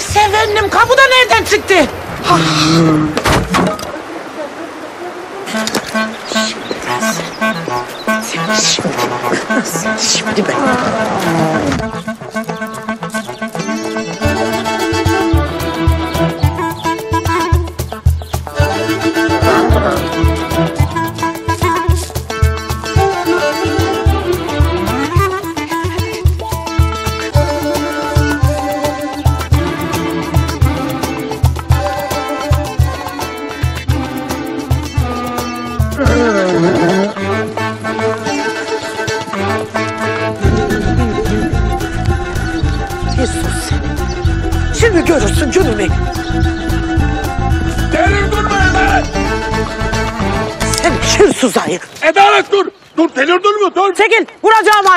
sevenim kapıda nereden çıktı? Şimdi ben. Jesus. Şimdi görürsün gününü. Derin durma Adalet. Sen hırsız ayı. Adalet dur. Dur delirdin mi? Dur. Çekil vuracağım ayı.